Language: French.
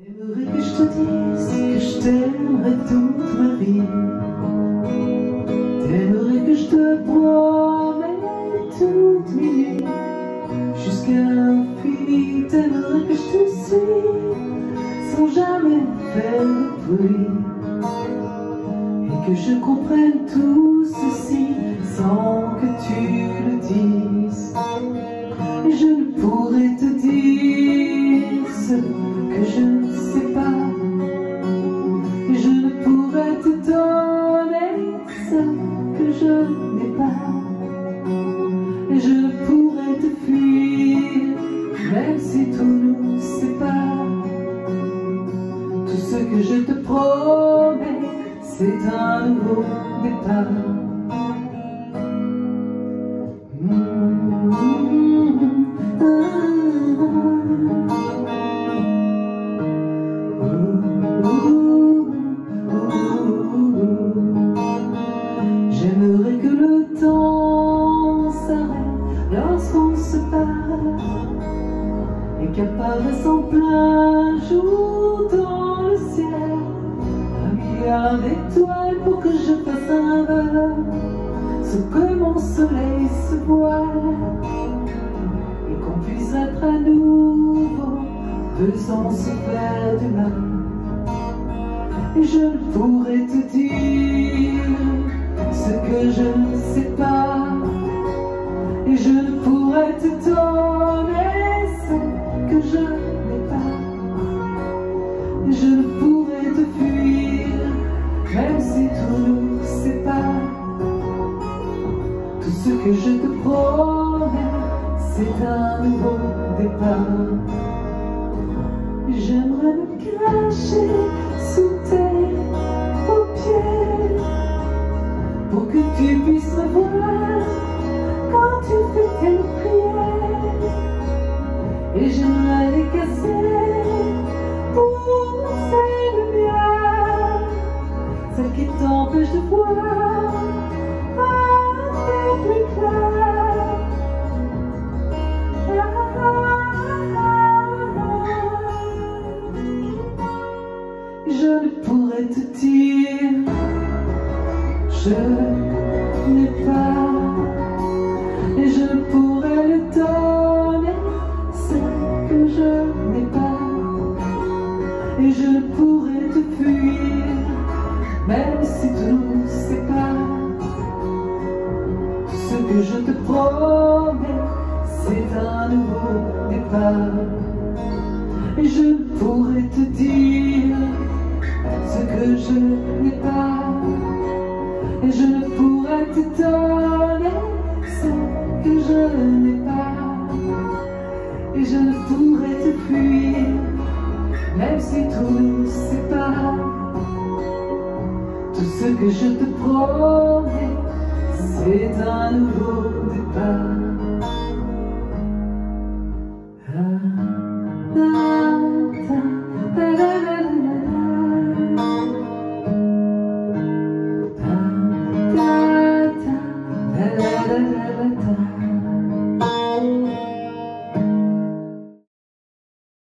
J'aimerais que je te dise que je t'aimerais toute ma vie? T'aimerais que je te promette toutes mes nuits? Jusqu'à l'infini, t'aimerais que je te suis sans jamais faire de bruit? Et que je comprenne tout ceci sans que tu le dises. Et je ne pourrais te dire ce même si tout nous sépare. Tout ce que je te promets, c'est un nouveau départ. J'aimerais que le temps s'arrête lorsqu'on se parle et qu'apparaisse en plein jour dans le ciel un milliard d'étoiles pour que je fasse un vœu, ce que mon soleil se voile et qu'on puisse être à nouveau deux ans se faire du mal. Et je pourrais te dire ce que je ne sais pas. Et je ne pourrais te donner je ne pourrais te fuir, même si tout nous sépare. Tout ce que je te promets, c'est un nouveau départ. J'aimerais me cacher sous tes paupières pour que tu puisses me voir quand tu fais tes prières. Et j'aimerais les je n'ai pas, et je pourrais le donner, ce que je n'ai pas, et je pourrais te fuir, même si tout nous sépare. Ce que je te promets, c'est un nouveau départ. Et je pourrais te dire ce que je n'ai pas. Et je ne pourrais te donner ce que je n'ai pas. Et je ne pourrais te fuir, même si tout nous sépare. Tout ce que je te promets, c'est un nouveau. presence.